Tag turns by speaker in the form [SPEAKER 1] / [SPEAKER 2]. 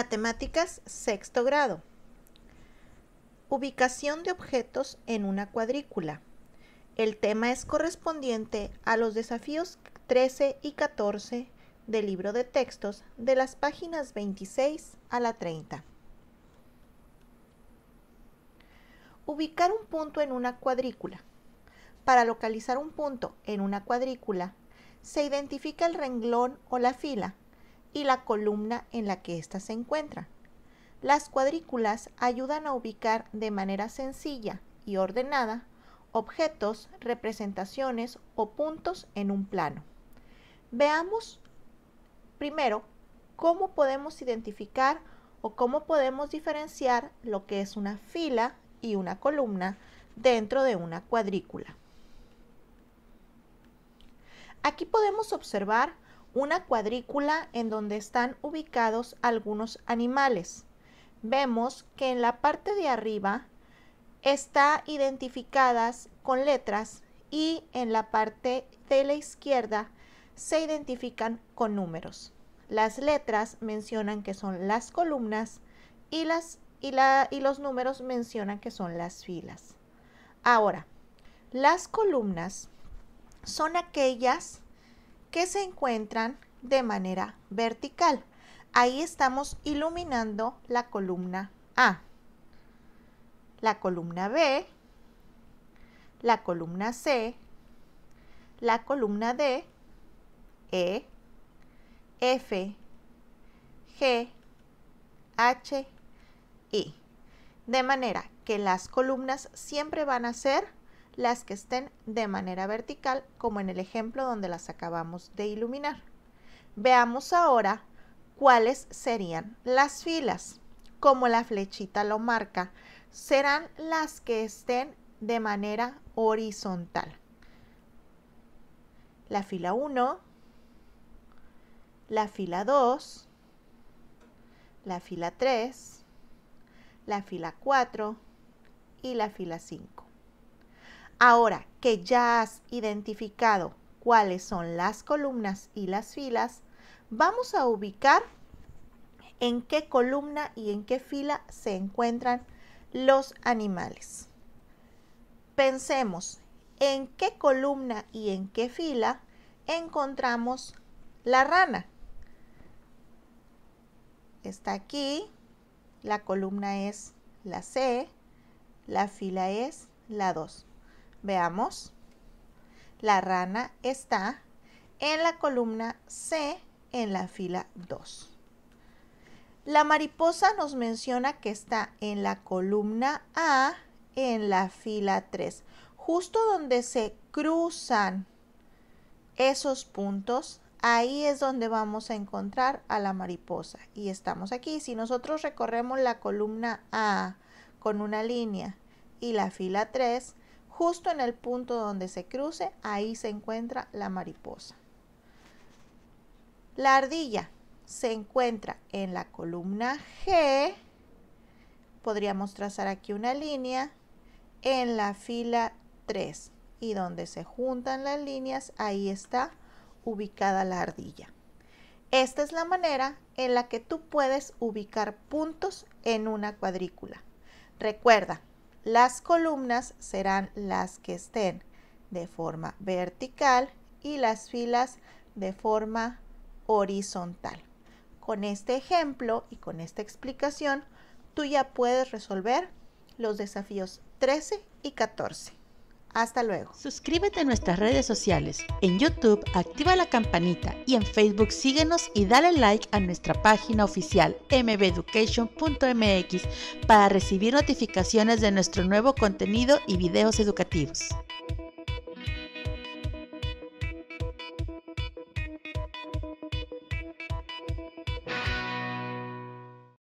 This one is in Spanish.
[SPEAKER 1] Matemáticas sexto grado. Ubicación de objetos en una cuadrícula. El tema es correspondiente a los desafíos 13 y 14 del libro de textos de las páginas 26 a la 30. Ubicar un punto en una cuadrícula. Para localizar un punto en una cuadrícula, se identifica el renglón o la fila y la columna en la que ésta se encuentra. Las cuadrículas ayudan a ubicar de manera sencilla y ordenada objetos, representaciones o puntos en un plano. Veamos primero cómo podemos identificar o cómo podemos diferenciar lo que es una fila y una columna dentro de una cuadrícula. Aquí podemos observar una cuadrícula en donde están ubicados algunos animales. Vemos que en la parte de arriba está identificadas con letras y en la parte de la izquierda se identifican con números. Las letras mencionan que son las columnas y, las, y, la, y los números mencionan que son las filas. Ahora, las columnas son aquellas que se encuentran de manera vertical. Ahí estamos iluminando la columna A, la columna B, la columna C, la columna D, E, F, G, H, I. De manera que las columnas siempre van a ser las que estén de manera vertical, como en el ejemplo donde las acabamos de iluminar. Veamos ahora cuáles serían las filas. Como la flechita lo marca, serán las que estén de manera horizontal. La fila 1, la fila 2, la fila 3, la fila 4 y la fila 5. Ahora que ya has identificado cuáles son las columnas y las filas, vamos a ubicar en qué columna y en qué fila se encuentran los animales. Pensemos en qué columna y en qué fila encontramos la rana. Está aquí, la columna es la C, la fila es la 2. Veamos. La rana está en la columna C en la fila 2. La mariposa nos menciona que está en la columna A en la fila 3. Justo donde se cruzan esos puntos, ahí es donde vamos a encontrar a la mariposa. Y estamos aquí. Si nosotros recorremos la columna A con una línea y la fila 3, Justo en el punto donde se cruce, ahí se encuentra la mariposa. La ardilla se encuentra en la columna G. Podríamos trazar aquí una línea en la fila 3 y donde se juntan las líneas, ahí está ubicada la ardilla. Esta es la manera en la que tú puedes ubicar puntos en una cuadrícula. Recuerda, las columnas serán las que estén de forma vertical y las filas de forma horizontal. Con este ejemplo y con esta explicación, tú ya puedes resolver los desafíos 13 y 14. Hasta luego.
[SPEAKER 2] Suscríbete a nuestras redes sociales. En YouTube activa la campanita y en Facebook síguenos y dale like a nuestra página oficial mbeducation.mx para recibir notificaciones de nuestro nuevo contenido y videos educativos.